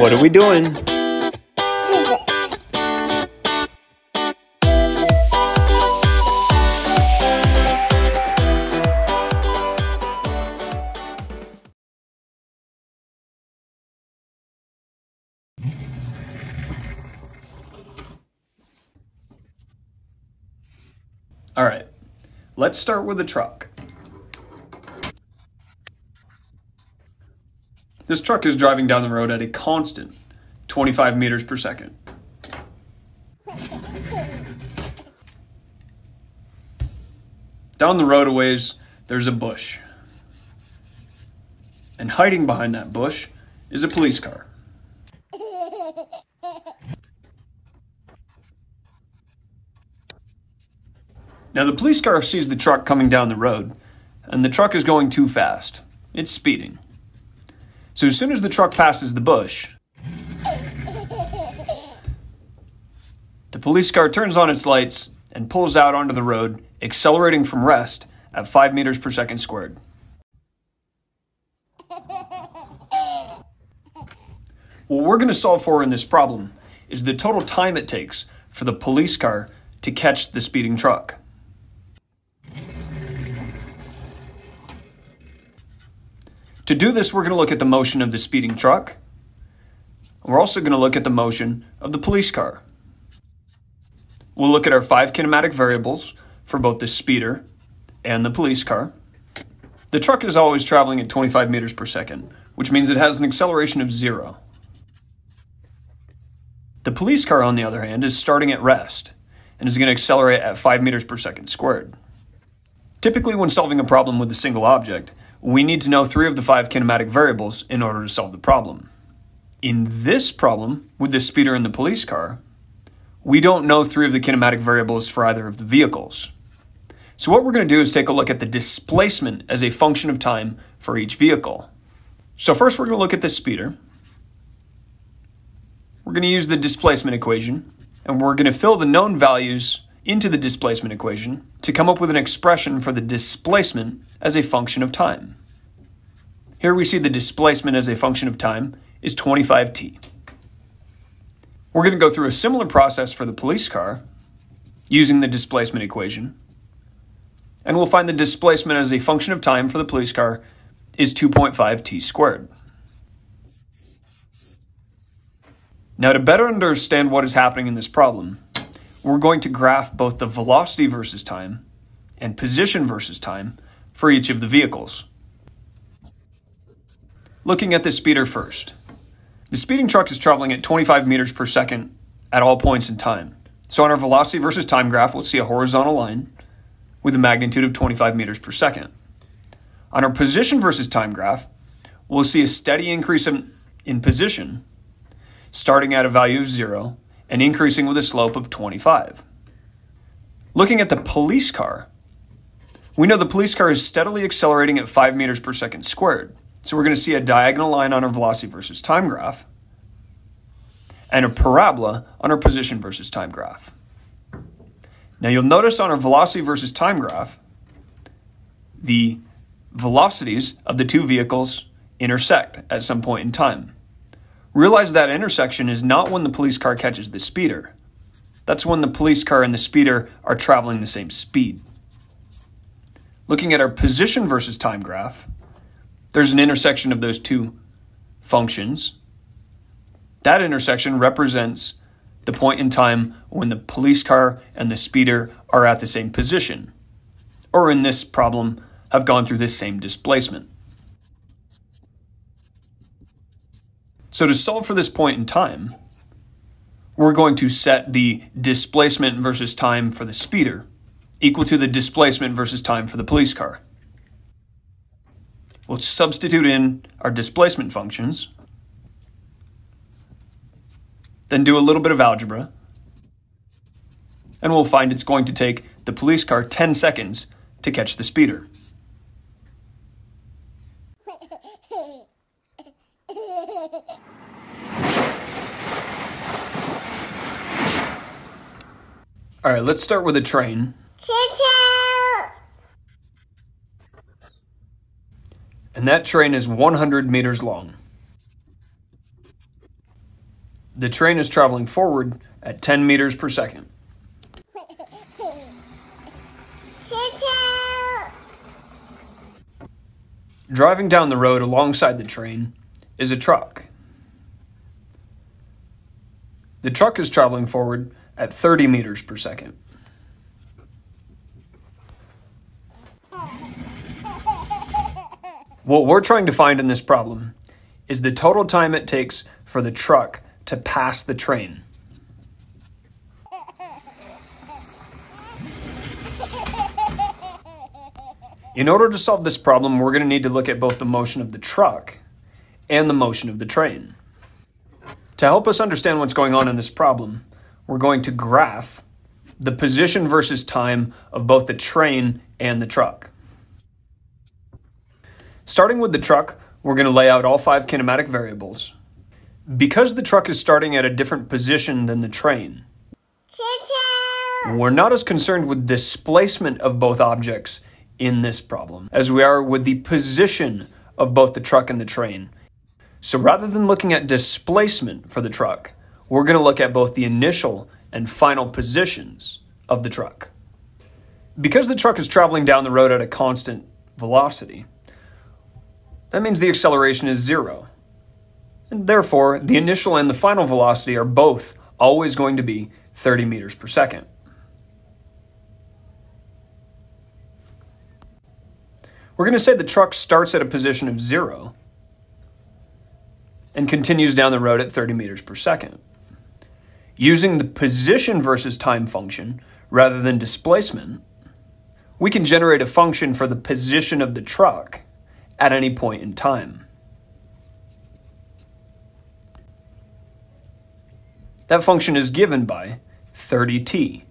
What are we doing? Physics. All right, let's start with the truck. This truck is driving down the road at a constant 25 meters per second. Down the road a ways, there's a bush. And hiding behind that bush is a police car. Now, the police car sees the truck coming down the road, and the truck is going too fast. It's speeding. So, as soon as the truck passes the bush, the police car turns on its lights and pulls out onto the road, accelerating from rest at 5 meters per second squared. What we're going to solve for in this problem is the total time it takes for the police car to catch the speeding truck. To do this, we're going to look at the motion of the speeding truck. We're also going to look at the motion of the police car. We'll look at our five kinematic variables for both the speeder and the police car. The truck is always traveling at 25 meters per second, which means it has an acceleration of zero. The police car, on the other hand, is starting at rest and is going to accelerate at 5 meters per second squared. Typically, when solving a problem with a single object, we need to know three of the five kinematic variables in order to solve the problem. In this problem, with the speeder and the police car, we don't know three of the kinematic variables for either of the vehicles. So what we're going to do is take a look at the displacement as a function of time for each vehicle. So first we're going to look at the speeder. We're going to use the displacement equation, and we're going to fill the known values into the displacement equation to come up with an expression for the displacement as a function of time. Here we see the displacement as a function of time is 25t. We're going to go through a similar process for the police car using the displacement equation. And we'll find the displacement as a function of time for the police car is 2.5t squared. Now, to better understand what is happening in this problem, we're going to graph both the velocity versus time and position versus time for each of the vehicles. Looking at the speeder first. The speeding truck is traveling at 25 meters per second at all points in time. So on our velocity versus time graph, we'll see a horizontal line with a magnitude of 25 meters per second. On our position versus time graph, we'll see a steady increase in, in position, starting at a value of zero and increasing with a slope of 25. Looking at the police car, we know the police car is steadily accelerating at 5 meters per second squared. So we're going to see a diagonal line on our velocity versus time graph and a parabola on our position versus time graph. Now you'll notice on our velocity versus time graph, the velocities of the two vehicles intersect at some point in time. Realize that intersection is not when the police car catches the speeder. That's when the police car and the speeder are traveling the same speed. Looking at our position versus time graph, there's an intersection of those two functions. That intersection represents the point in time when the police car and the speeder are at the same position, or in this problem, have gone through the same displacement. So to solve for this point in time, we're going to set the displacement versus time for the speeder equal to the displacement versus time for the police car. We'll substitute in our displacement functions, then do a little bit of algebra, and we'll find it's going to take the police car 10 seconds to catch the speeder. All right, let's start with a train. Choo-choo! And that train is 100 meters long. The train is traveling forward at 10 meters per second. Choo-choo! Driving down the road alongside the train is a truck. The truck is traveling forward at 30 meters per second. What we're trying to find in this problem is the total time it takes for the truck to pass the train. In order to solve this problem, we're going to need to look at both the motion of the truck and the motion of the train. To help us understand what's going on in this problem, we're going to graph the position versus time of both the train and the truck. Starting with the truck, we're going to lay out all five kinematic variables. Because the truck is starting at a different position than the train, we're not as concerned with displacement of both objects in this problem as we are with the position of both the truck and the train. So rather than looking at displacement for the truck, we're going to look at both the initial and final positions of the truck. Because the truck is traveling down the road at a constant velocity, that means the acceleration is zero. And therefore, the initial and the final velocity are both always going to be 30 meters per second. We're going to say the truck starts at a position of zero and continues down the road at 30 meters per second. Using the position versus time function rather than displacement, we can generate a function for the position of the truck at any point in time. That function is given by 30t.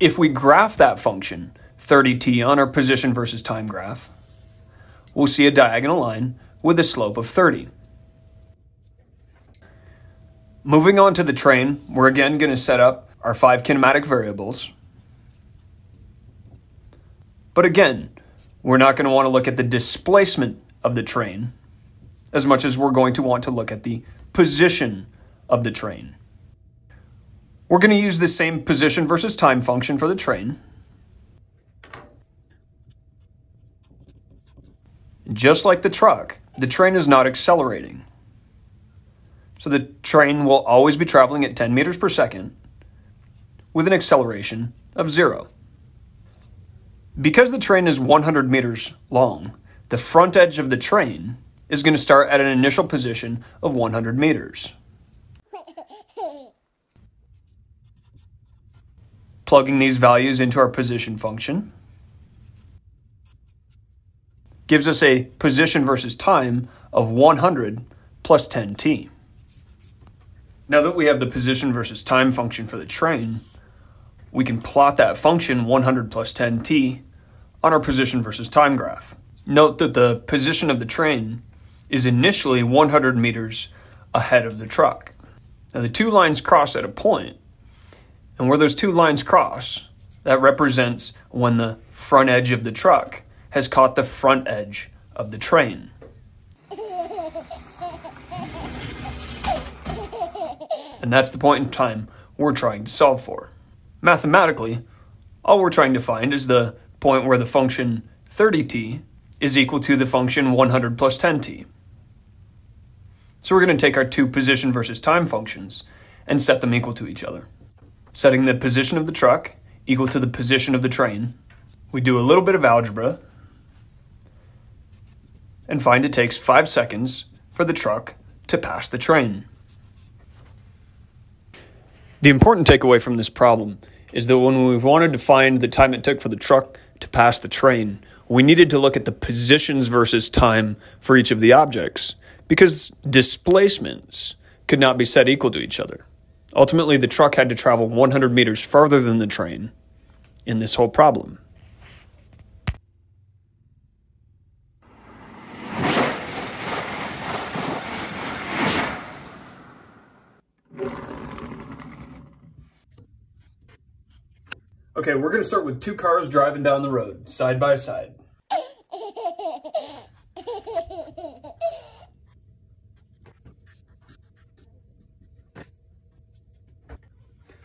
If we graph that function, 30t, on our position versus time graph, we'll see a diagonal line with a slope of 30. Moving on to the train, we're again going to set up our five kinematic variables. But again, we're not going to want to look at the displacement of the train as much as we're going to want to look at the position of the train. We're going to use the same position versus time function for the train. Just like the truck, the train is not accelerating. So the train will always be traveling at 10 meters per second with an acceleration of zero. Because the train is 100 meters long, the front edge of the train is going to start at an initial position of 100 meters. Plugging these values into our position function gives us a position versus time of 100 plus 10t. Now that we have the position versus time function for the train, we can plot that function 100 plus 10t on our position versus time graph. Note that the position of the train is initially 100 meters ahead of the truck. Now the two lines cross at a point, and where those two lines cross, that represents when the front edge of the truck has caught the front edge of the train. And that's the point in time we're trying to solve for. Mathematically, all we're trying to find is the point where the function 30t is equal to the function 100 plus 10t. So we're going to take our two position versus time functions and set them equal to each other. Setting the position of the truck equal to the position of the train, we do a little bit of algebra and find it takes 5 seconds for the truck to pass the train. The important takeaway from this problem is that when we wanted to find the time it took for the truck to pass the train, we needed to look at the positions versus time for each of the objects because displacements could not be set equal to each other. Ultimately, the truck had to travel 100 meters farther than the train in this whole problem. Okay, we're going to start with two cars driving down the road, side by side.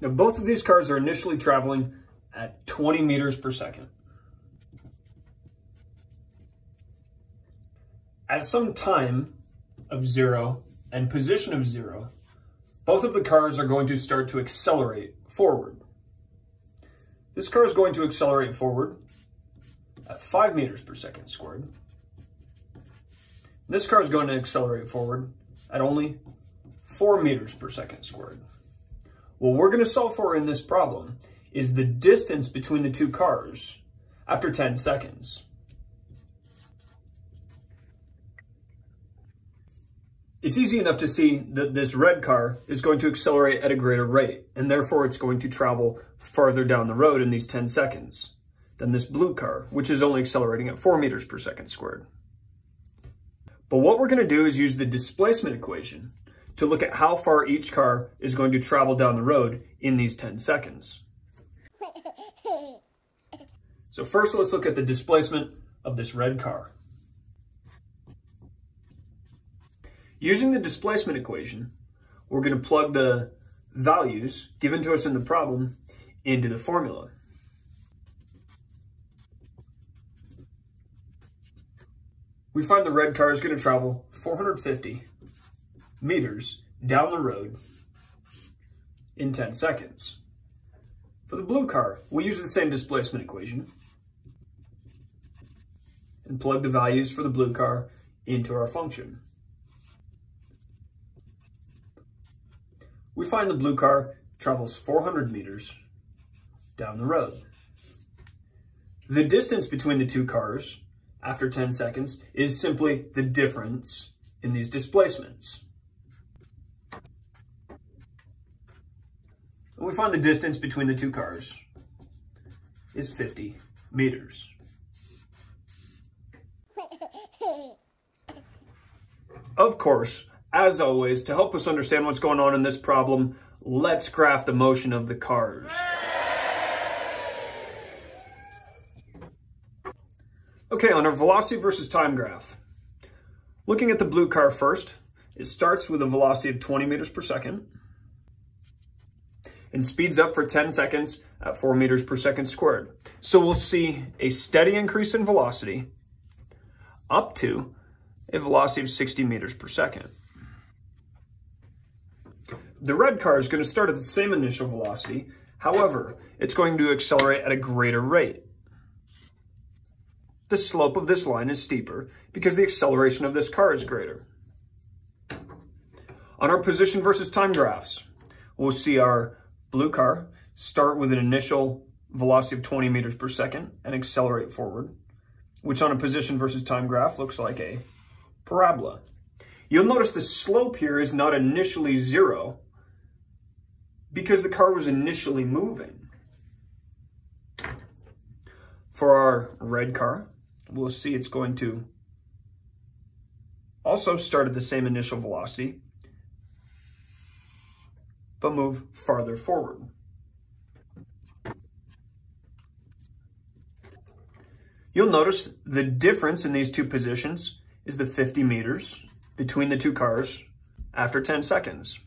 Now, both of these cars are initially traveling at 20 meters per second. At some time of zero and position of zero, both of the cars are going to start to accelerate forward. This car is going to accelerate forward at 5 meters per second squared. This car is going to accelerate forward at only 4 meters per second squared. What we're going to solve for in this problem is the distance between the two cars after 10 seconds. It's easy enough to see that this red car is going to accelerate at a greater rate, and therefore it's going to travel farther down the road in these 10 seconds than this blue car, which is only accelerating at 4 meters per second squared. But what we're going to do is use the displacement equation to look at how far each car is going to travel down the road in these 10 seconds. So first let's look at the displacement of this red car. Using the displacement equation, we're going to plug the values given to us in the problem into the formula. We find the red car is going to travel 450 meters down the road in 10 seconds. For the blue car, we'll use the same displacement equation and plug the values for the blue car into our function. We find the blue car travels 400 meters down the road. The distance between the two cars after 10 seconds is simply the difference in these displacements. And we find the distance between the two cars is 50 meters. Of course, as always, to help us understand what's going on in this problem, let's graph the motion of the cars. Okay, on our velocity versus time graph. Looking at the blue car first, it starts with a velocity of 20 meters per second and speeds up for 10 seconds at 4 meters per second squared. So we'll see a steady increase in velocity up to a velocity of 60 meters per second. The red car is going to start at the same initial velocity. However, it's going to accelerate at a greater rate. The slope of this line is steeper because the acceleration of this car is greater. On our position versus time graphs, we'll see our blue car start with an initial velocity of 20 meters per second and accelerate forward, which on a position versus time graph looks like a parabola. You'll notice the slope here is not initially zero because the car was initially moving. For our red car, we'll see it's going to also start at the same initial velocity, but move farther forward. You'll notice the difference in these two positions is the 50 meters between the two cars after 10 seconds.